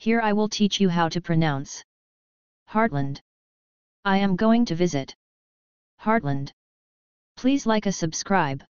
Here I will teach you how to pronounce Heartland. I am going to visit Heartland. Please like a subscribe.